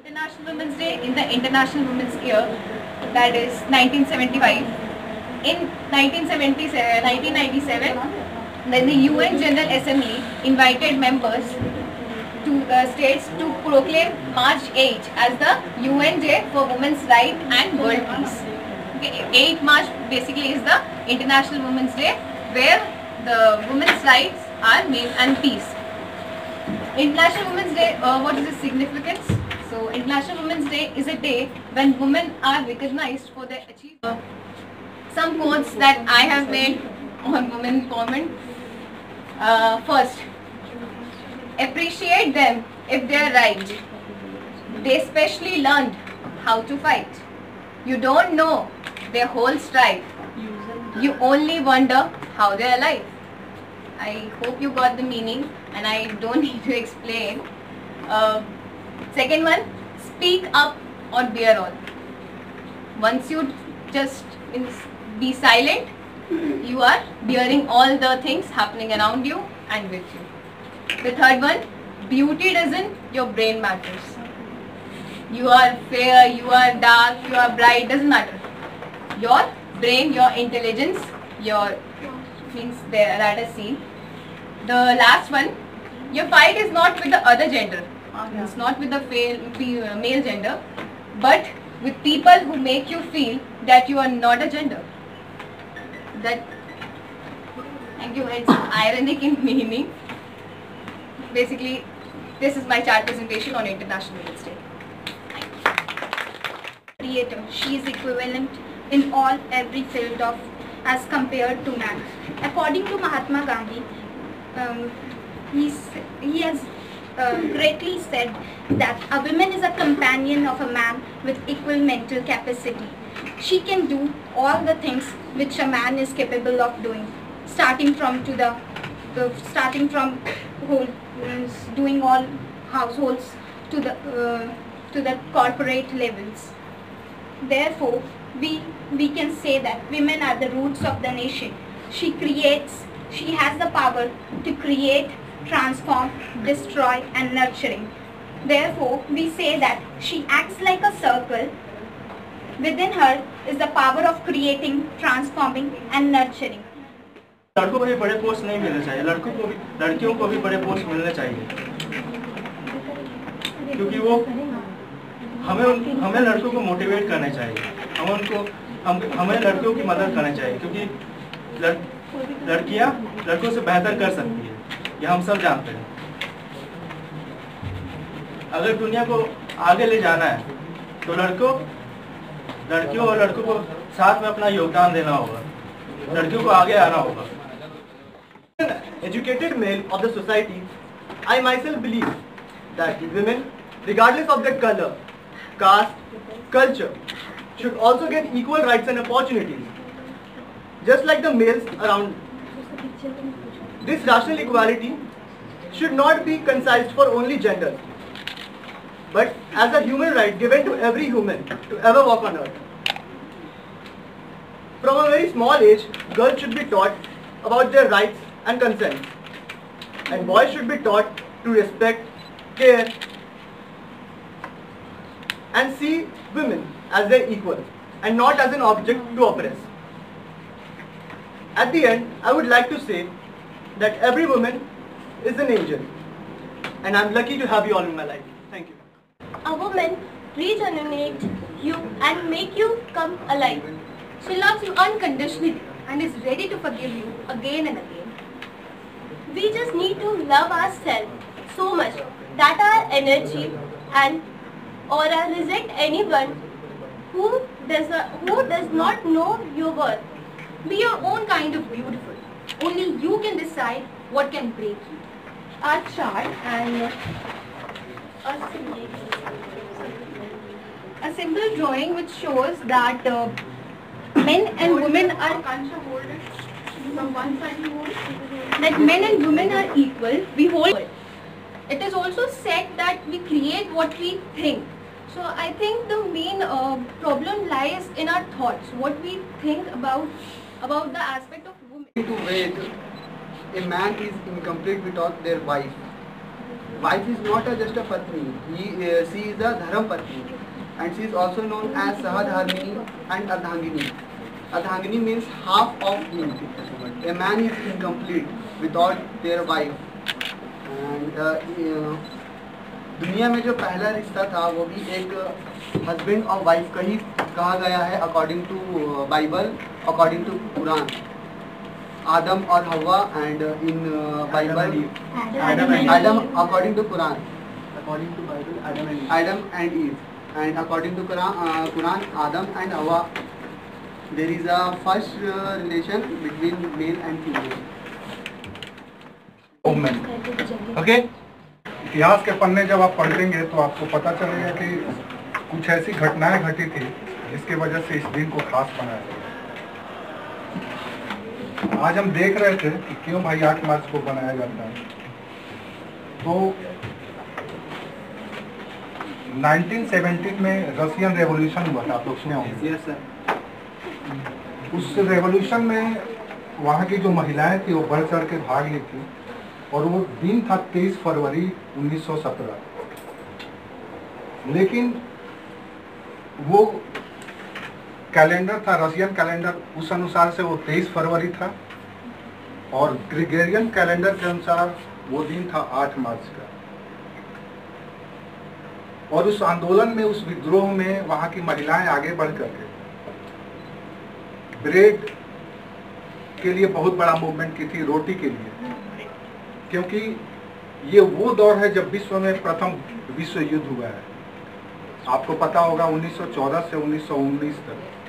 International Women's Day in the International Women's Year, that is 1975. In 1977, 1997, then the UN General Assembly invited members to uh, states to proclaim March 8 as the UN Day for Women's Rights and World Peace. Okay, 8 March basically is the International Women's Day where the women's rights are made and peace. International Women's Day, uh, what is the significance? So International Women's Day is a day when women are recognized for their achievements. Uh, some quotes that I have made on women empowerment. Uh, first, appreciate them if they are right. They specially learned how to fight. You don't know their whole strife. You only wonder how they are alive. I hope you got the meaning and I don't need to explain. Uh, second one, speak up or bear all. Once you just be silent, mm-hmm. you are bearing all the things happening around you and with you. The third one, beauty doesn't, your brain matters. You are fair, you are dark, you are bright, doesn't matter. Your brain, your intelligence, your means there that is seen. The last one, your fight is not with the other gender. It's not with the uh, male gender, but with people who make you feel that you are not a gender. That thank you. It's ironic in meaning. Basically, this is my chart presentation on International Women's Day. creator. She is equivalent in all every field of as compared to man. According to Mahatma Gandhi, um, he has uh, greatly said that a woman is a companion of a man with equal mental capacity. She can do all the things which a man is capable of doing, starting from to the, the starting from uh, doing all households to the uh, to the corporate levels. Therefore, we, we can say that women are the roots of the nation. She creates, she has the power to create, transform, destroy and nurturing. Therefore, we say that she acts like a circle. Within her is the power of creating, transforming and nurturing. लड़कों को भी बड़े post नहीं मिलने चाहिए लड़कों को भी लड़कियों को भी बड़े पोस्ट मिलने चाहिए क्योंकि वो हमें हमें लड़कों को मोटिवेट करना चाहिए हम उनको हम हमें लड़कियों की मदद करनी चाहिए क्योंकि लड़, लड़कियाँ लड़कों से बेहतर कर सकती है ये हम सब जानते हैं। अगर दुनिया को आगे ले जाना है तो लड़कों, लड़कियों और लड़कों को साथ में अपना योगदान देना होगा। लड़कियों को आगे आना होगा। Educated male of the society I myself believe that women regardless of the colour caste culture should also get equal rights and opportunities just like the males around This rational equality should not be concised for only gender, but as a human right given to every human to ever walk on earth. From a very small age, girls should be taught about their rights and consent, and boys should be taught to respect, care, and see women as their equal and not as an object to oppress. At the end, I would like to say that every woman is an angel, and I'm lucky to have you all in my life. Thank you. A woman regenerate you and make you come alive. She loves you unconditionally and is ready to forgive you again and again. We just need to love ourselves so much that our energy and aura reject anyone who does not, who does not know your worth. Be your own kind of beautiful. Only you can decide what can break you. Our chart and a simple drawing which shows that uh, men and women are that men and women are equal. We hold. It is also said that we create what we think. So I think the main uh, problem lies in our thoughts, what we think about about the aspect of women. to Ved, a man is incomplete without their wife. wife is not a, just a patni. He, uh, she is a dharam patni, and she is also known as Sahadharmini and Ardhangini. Ardhangini means half of him. A man is incomplete without their wife. And uh, uh, दुनिया में जो पहला रिश्ता था वो भी एक husband और वाइफ का ही कहा गया है according to Bible according to Quran आदम और हवा and in Bible Adam according to Quran Adam and Eve and according to Quran Adam and हवा there is a first relation between male and female okay इतिहास के पन्ने जब आप पढ़ लेंगे तो आपको पता चलेगा कि कुछ ऐसी घटनाएँ घटी थी जिसकी वजह से इस दिन को खास बनाया गया। आज हम देख रहे थे कि क्यों भाई आठ मार्च को बनाया जाता है। तो 1917 में रशियन रेवोल्यूशन हुआ था आप लोग सुने होंगे। उस रेवोल्यूशन में वहाँ की जो महिलाएँ थी वो बढ़ चढ़ के भाग ली थी और वो दिन था 23 फरवरी 1917 लेकिन वो कैलेंडर था, रशियन कैलेंडर, उस अनुसार से वो 23 फरवरी था। और ग्रिगेरियन कैलेंडर के अनुसार वो दिन था 8 मार्च का। और उस आंदोलन में, उस विद्रोह में वहाँ की महिलाएँ आगे बढ़ करके ब्रेड के लिए बहुत बड़ा मूवमेंट की थी, रोटी के लिए। क्योंकि ये वो दौर है जब विश्व में प्रथम विश्व युद्ध हुआ है। आपको पता होगा 1914 से 1919 तक।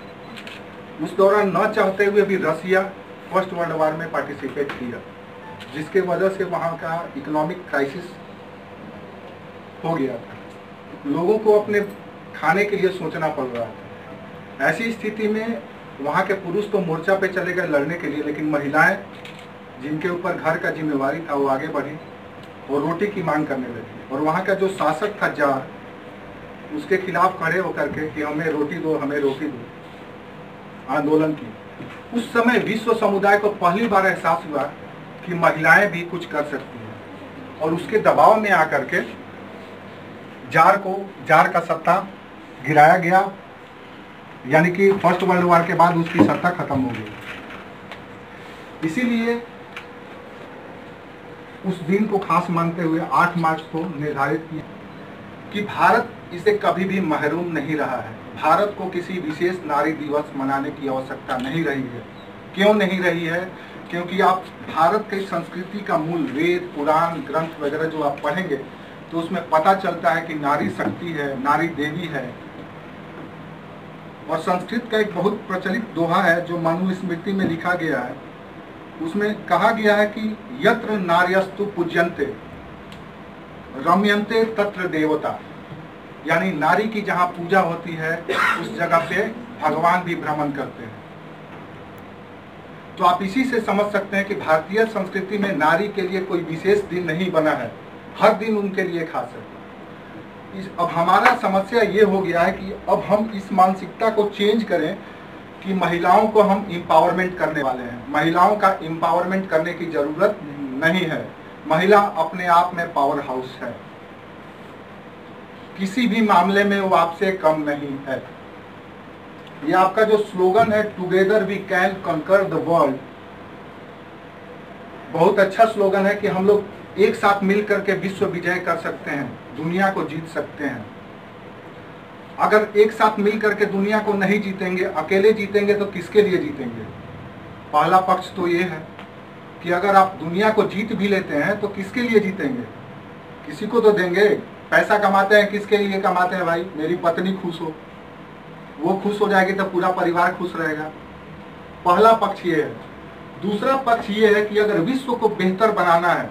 उस दौरान न चाहते हुए भी रसिया फ़र्स्ट वर्ल्ड वार में पार्टिसिपेट किया, जिसके वजह से वहाँ का इकोनॉमिक क्राइसिस हो गया था। लोगों को अपने खाने के लिए सोचना पड़ रहा था। ऐसी स्थिति में वहाँ के पुरुष तो मोर्चा पे चले गए लड़ने के लिए, लेकिन महिलाएँ, जिनके ऊपर घर का जिम्मेवारी था, वो आगे बढ़ी और रोटी की मांग करने लगी। और वहाँ का जो शासक था जार, उसके खिलाफ खड़े होकर के कि हमें रोटी दो, हमें रोटी दो। आंदोलन की। उस समय विश्व समुदाय को पहली बार एहसास हुआ कि महिलाएँ भी कुछ कर सकती हैं। और उसके दबाव में आकर के जार को, जार का सत्ता गिराया गया। यानी कि फ़र्स्ट वर्ल्ड वार के बाद उसकी सत्ता खत्म हो गई। इसीलिए उस दिन को खास मानते हुए 8 मार्च को निर्धारित किया कि भारत इसे कभी भी महरूम नहीं रहा है। भारत को किसी विशेष नारी दिवस मनाने की आवश्यकता नहीं रही है। क्यों नहीं रही है? क्योंकि आप भारत की संस्कृति का मूल वेद, पुराण, ग्रंथ वगैरह जो आप पढ़ेंगे तो उसमें पता चलता है कि नारी शक्ति है, नारी देवी है। और संस्कृत का एक बहुत प्रचलित दोहा है, जो मनु स्मृति में लिखा गया है। उसमें कहा गया है कि यत्र नार्यस्तु पूज्यंते रम्यंते तत्र देवता। यानी नारी की जहाँ पूजा होती है, उस जगह पे भगवान भी भ्रमण करते हैं। तो आप इसी से समझ सकते हैं कि भारतीय संस्कृति में नारी के लिए कोई विशेष दिन नहीं बना है। हर दिन उनके लिए खास है। इस, अब हमारा समस्या ये हो गया है कि अब हम इस मानसिकता को चेंज करें कि महिलाओं को हम इम्पावरमेंट करने वाले हैं। महिलाओं का इम्पावरमेंट करने की ज़रूरत नहीं है। महिला अपने आप में पावर हाउस है। किसी भी मामले में वो आपसे कम नहीं है। ये आपका जो स्लोगन है together we can conquer the world बहुत अच्छा स्लोगन है कि हम लोग एक साथ मिल करके विश्व विजय कर सकते हैं, दुनिया को जीत सकते हैं। अगर एक साथ मिल करके दुनिया को नहीं जीतेंगे, अकेले जीतेंगे तो किसके लिए जीतेंगे? पहला पक्ष तो ये है कि अगर आप दुनिया को जीत भी लेते हैं तो किसके लिए जीतेंगे? किसी को तो देंगे। पैसा कमाते हैं, किसके लिए कमाते हैं भाई? मेरी पत्नी खुश हो। वो खुश हो जाएगी तो पूरा परिवार खुश रहेगा। पहला पक्ष ये है। दूसरा पक्ष ये है कि अगर विश्व को बेहतर बनाना है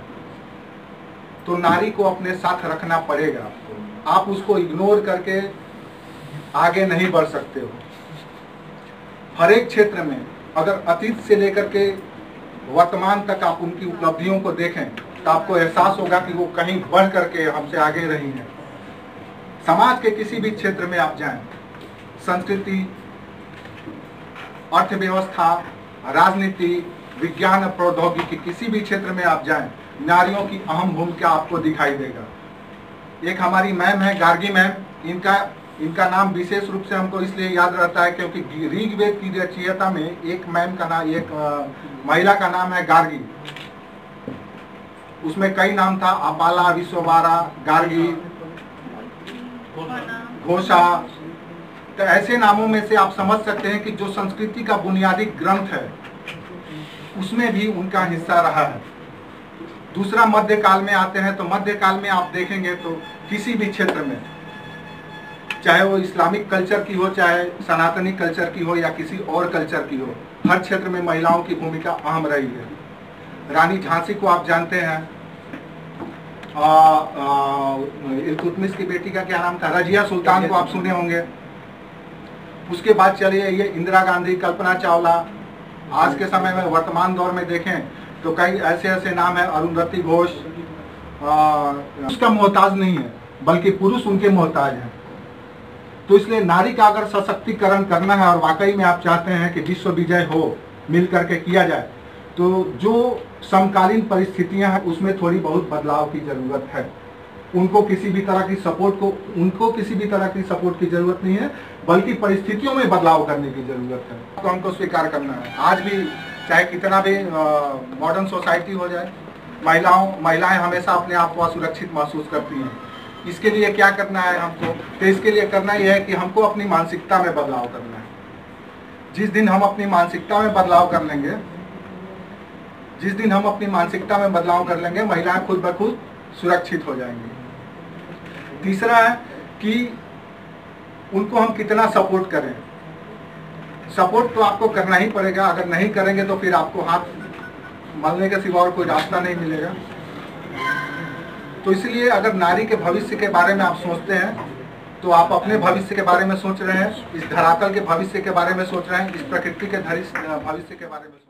तो नारी को अपने साथ रखना पड़ेगा। आप उसको इग्नोर करके आगे नहीं बढ़ सकते हो। हर एक क्षेत्र में अगर अतीत से लेकर के वर्तमान तक आप उनकी उपलब्धियों को देखें तो आपको एहसास होगा कि वो कहीं बढ़ करके हमसे आगे रही हैं। समाज के किसी भी क्षेत्र में आप जाएँ, संस्कृति, अर्थव्यवस्था, राजनीति, विज्ञान, प्रौद्योगिकी, किसी भी क्षेत्र में आप जाएँ, नारियों की अहम भूमिका आपको दिखाई देगा। एक हमारी मैम है, गार्गी मैम, इनका इनका नाम विशेष रूप से हमको इसलिए याद रहता है क्योंकि ऋग्वेद की रचयिता में एक मैम का नाम एक महिला का नाम है गार्गी। उसमें कई नाम था, अपाला विश्ववारा गार्गी, घोषा। तो ऐसे नामों में से आप समझ सकते हैं कि जो संस्कृति का बुनियादी ग्रंथ है, उसमें भी उनका हिस्सा रहा है। दूसरा मध्यकाल में आते हैं तो मध्यकाल में आप देखेंगे तो किसी भी क्षेत्र में, चाहे वो इस्लामिक कल्चर की हो, चाहे सनातनी कल्चर की हो या किसी और कल्चर की हो, हर क्षेत्र में महिलाओं की भूमिका अहम रही है। रानी झांसी को आप जानते हैं। इल्तुतमिश की बेटी का क्या नाम था? रजिया सुल्तान को आप सुने होंगे। उसके बाद चलिए ये इंदिरा गांधी कल्पना चावला। आज के समय में वर्तमान दौर में देखें तो कई ऐसे ऐसे नाम है अरुंधति घोष। उसका मोहताज नहीं है बल्कि पुरुष उनके मोहताज हैं। तो इसलिए नारी का अगर सशक्तिकरण करना है और वाकई में आप चाहते हैं कि विश्व विजय हो मिल करके किया जाए तो जो समकालीन परिस्थितियाँ हैं, उसमें थोड़ी बहुत बदलाव की ज़रूरत है। उनको किसी भी तरह की सपोर्ट को, उनको किसी भी तरह की सपोर्ट की ज़रूरत नहीं है, बल्कि परिस्थितियों में बदलाव करने की ज़रूरत है। तो हमको स्वीकार करना है। आज भी चाहे कितना भी मॉडर्न सोसाइटी हो जाए, महिलाओं, महिलाएँ हमेशा अपने आप को असुरक्षित महसूस करती हैं। इसके लिए क्या करना है हमको? तो इसके लिए करना यह है कि हमको अपनी मानसिकता में बदलाव करना है। जिस दिन हम अपनी मानसिकता में बदलाव कर लेंगे जिस दिन हम अपनी मानसिकता में बदलाव कर लेंगे, महिलाएँ खुद ब खुद सुरक्षित हो जाएँगी। तीसरा है कि उनको हम कितना सपोर्ट करें। सपोर्ट तो आपको करना ही पड़ेगा, अगर नहीं करेंगे तो फिर आपको हाथ मलने के सिवा और कोई रास्ता नहीं मिलेगा। तो इसलिए अगर नारी के भविष्य के बारे में आप सोचते हैं तो आप अपने भविष्य के बारे में सोच रहे हैं, इस धरातल के भविष्य के बारे में सोच रहे हैं, इस प्रकृति के भविष्य के बारे में